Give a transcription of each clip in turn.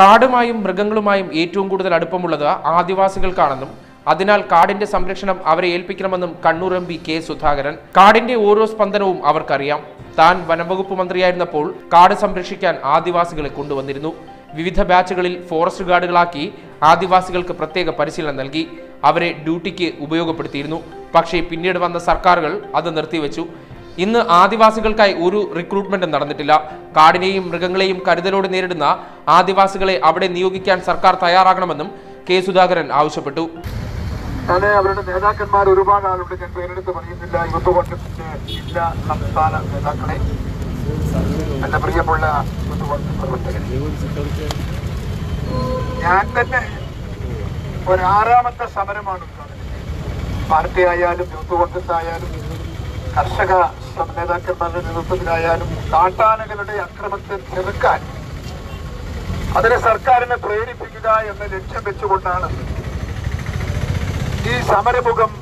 കാടുമായും മൃഗങ്ങളുമായും ഏറ്റവും കൂടുതൽ അടുപ്പമുള്ളത് ആദിവാസികൾക്കാണെന്നും അതിനാൽ കാടിന്റെ സംരക്ഷണം അവരെ ഏൽപ്പിക്കണമെന്നും Kannur M P K Sudhakaran. കാടിന്റെ ഓരോ സ്പന്ദനവും അവർക്കറിയാം. താൻ വനംവകുപ്പ് മന്ത്രിയായിരുന്നപ്പോൾ കാട് സംരക്ഷിക്കാൻ ആദിവാസികളെ കൊണ്ടുവന്നിരുന്നു. വിവിധ ബാച്ചുകളിൽ ഫോറസ്റ്റ് ഗാർഡുകളാക്കി ആദിവാസികൾക്ക് പ്രത്യേക പരിശീലനം നൽകി. അവരെ ഡ്യൂട്ടിക്ക് ഉപയോഗപ്പെടുത്തിയിരുന്നു. പക്ഷേ പിന്നീട് വന്ന സർക്കാരുകൾ അത് നിർത്തിവെച്ചു. ഇന്ന് ആദിവാസികൾക്കായി ഒരു റിക്രൂട്ട്മെന്റും നടന്നിട്ടില്ല. കാടിനെയും മൃഗങ്ങളെയും കരുതലോടെ നേരിടുന്ന ആദിവാസികളെ അവിടെ നിയോഗിക്കാൻ സർക്കാർ തയ്യാറാകണമെന്നും കെ സുധാകരൻ ആവശ്യപ്പെട്ടു. ഞാൻ അവരുടെ നേതാക്കന്മാർ ഒരുപാട് ആളുണ്ട്. ഞാൻ പേരെടുത്ത് പറയുന്നില്ല. യൂത്ത് കോൺഗ്രസിന്റെ ജില്ലാ സംസ്ഥാന നേതാക്കളെ. എന്റെ പ്രിയമുള്ള യൂത്ത് കോൺഗ്രസ് പ്രവർത്തകരെ. ഞാൻ തന്നെ ഒരു ആറാമത്തെ സമരമാണ്. പാർട്ടി ആയാലും യൂത്ത് കോൺഗ്രസ് ആയാലും കർഷക നേതാക്കന്മാരുടെ നേതൃത്വത്തിലായാലും കാട്ടാനകളുടെ അക്രമത്തെ ചെറുക്കാൻ അതിനെ സർക്കാരിനെ പ്രേരിപ്പിക്കുക എന്ന ലക്ഷ്യം വെച്ചുകൊണ്ടാണ് ഈ സമരമുഖം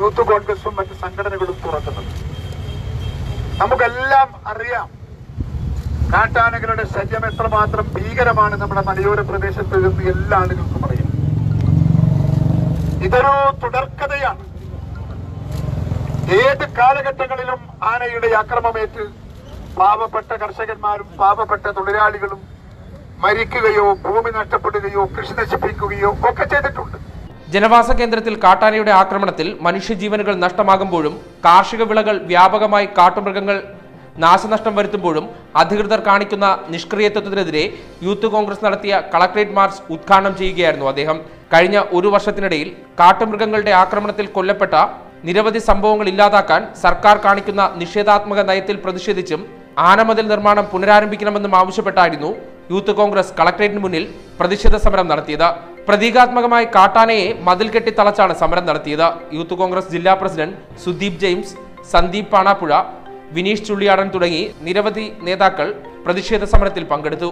യൂത്ത് കോൺഗ്രസും മറ്റ് സംഘടനകളും തുറക്കുന്നത്. നമുക്കെല്ലാം അറിയാം കാട്ടാനകളുടെ ശല്യം എത്രമാത്രം ഭീകരമാണ് നമ്മുടെ മലയോര പ്രദേശത്ത് എന്ന് എല്ലാ ആളുകൾക്കും അറിയാം. ഇതൊരു തുടർക്കഥയാണ്. ഏത് കാലഘട്ടങ്ങളിലും ആനയുടെ അക്രമമേറ്റ് പാവപ്പെട്ട കർഷകന്മാരും പാവപ്പെട്ട തൊഴിലാളികളും മരിക്കുകയോ ഭൂമി നഷ്ടപ്പെടുകയോ കൃഷി നശിപ്പിക്കുകയോ ഒക്കെ ചെയ്തിട്ടുണ്ട്. ജനവാസ കേന്ദ്രത്തിൽ കാട്ടാനയുടെ ആക്രമണത്തിൽ മനുഷ്യജീവനുകൾ നഷ്ടമാകുമ്പോഴും കാർഷിക വിളകൾ വ്യാപകമായി കാട്ടുമൃഗങ്ങൾ നാശനഷ്ടം വരുത്തുമ്പോഴും അധികൃതർ കാണിക്കുന്ന നിഷ്ക്രിയത്വത്തിനെതിരെ യൂത്ത് കോൺഗ്രസ് നടത്തിയ കളക്ട്രേറ്റ് മാർച്ച് ഉദ്ഘാടനം ചെയ്യുകയായിരുന്നു അദ്ദേഹം. കഴിഞ്ഞ ഒരു വർഷത്തിനിടയിൽ കാട്ടുമൃഗങ്ങളുടെ ആക്രമണത്തിൽ കൊല്ലപ്പെട്ട നിരവധി സംഭവങ്ങൾ ഇല്ലാതാക്കാൻ സർക്കാർ കാണിക്കുന്ന നിഷേധാത്മക നയത്തിൽ പ്രതിഷേധിച്ചും ആനമതിൽ നിർമ്മാണം പുനരാരംഭിക്കണമെന്നും ആവശ്യപ്പെട്ടായിരുന്നു യൂത്ത് കോൺഗ്രസ് കളക്ട്രേറ്റിന് മുന്നിൽ പ്രതിഷേധ സമരം നടത്തിയത്. പ്രതീകാത്മകമായി കാട്ടാനയെ മതിൽ കെട്ടി തളച്ചാണ് സമരം നടത്തിയത്. യൂത്ത് കോൺഗ്രസ് ജില്ലാ പ്രസിഡന്റ് സുദീപ് ജെയിംസ് സന്ദീപ് പാണാപ്പുഴ വിനീഷ് ചുള്ളിയാടൻ തുടങ്ങി നിരവധി നേതാക്കൾ പ്രതിഷേധ സമരത്തിൽ പങ്കെടുത്തു.